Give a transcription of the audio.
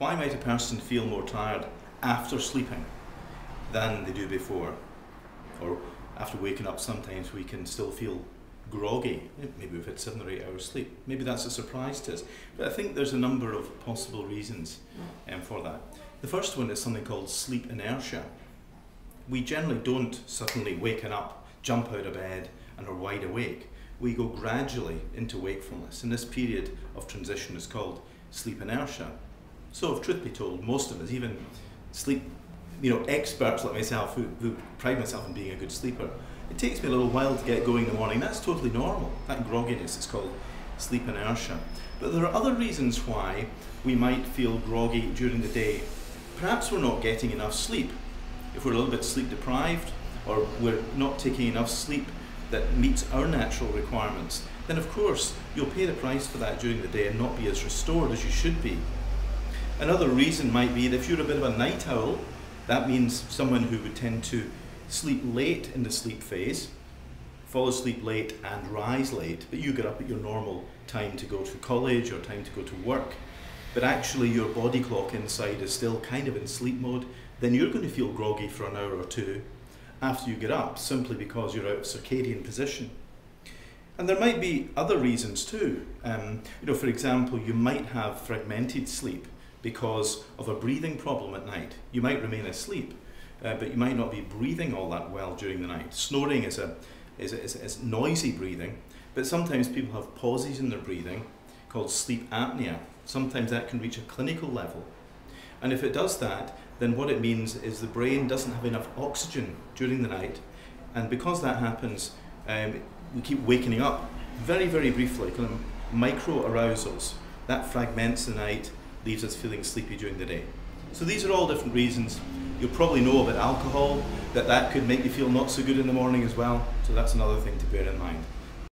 Why might a person feel more tired after sleeping than they do before? Or after waking up, sometimes we can still feel groggy. Maybe we've had seven or eight hours sleep. Maybe that's a surprise to us. But I think there's a number of possible reasons um, for that. The first one is something called sleep inertia. We generally don't suddenly waken up, jump out of bed, and are wide awake. We go gradually into wakefulness, and this period of transition is called sleep inertia. So, if truth be told, most of us, even sleep, you know, experts like myself who, who pride myself in being a good sleeper, it takes me a little while to get going in the morning. That's totally normal. That grogginess is called sleep inertia. But there are other reasons why we might feel groggy during the day. Perhaps we're not getting enough sleep. If we're a little bit sleep deprived, or we're not taking enough sleep that meets our natural requirements, then of course you'll pay the price for that during the day and not be as restored as you should be. Another reason might be that if you're a bit of a night owl, that means someone who would tend to sleep late in the sleep phase, fall asleep late and rise late, but you get up at your normal time to go to college or time to go to work, but actually your body clock inside is still kind of in sleep mode, then you're going to feel groggy for an hour or two after you get up, simply because you're out of circadian position. And there might be other reasons too. Um, you know, for example, you might have fragmented sleep because of a breathing problem at night. You might remain asleep, uh, but you might not be breathing all that well during the night. Snoring is a, is, is, is noisy breathing, but sometimes people have pauses in their breathing called sleep apnea. Sometimes that can reach a clinical level. And if it does that, then what it means is the brain doesn't have enough oxygen during the night, and because that happens, um, we keep waking up very, very briefly, kind of micro arousals. That fragments the night, leaves us feeling sleepy during the day. So these are all different reasons You'll probably know about alcohol, that that could make you feel not so good in the morning as well. So that's another thing to bear in mind.